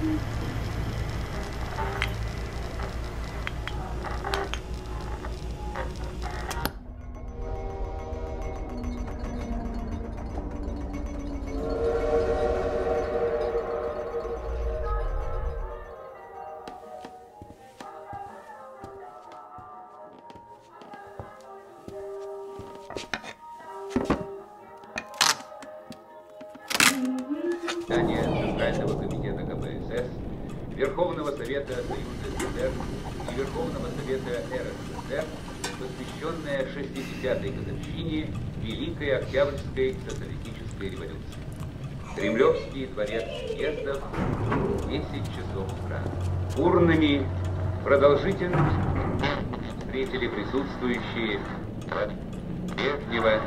Да нет, какая-то вот именно такая. Верховного Совета Союза СССР и Верховного Совета РСФСР, посвященное 60-й годовщине Великой Октябрьской социалистической революции. Кремлевский дворец съездов, 10 часов утра. Урнами продолжительным встретили присутствующие Верхнего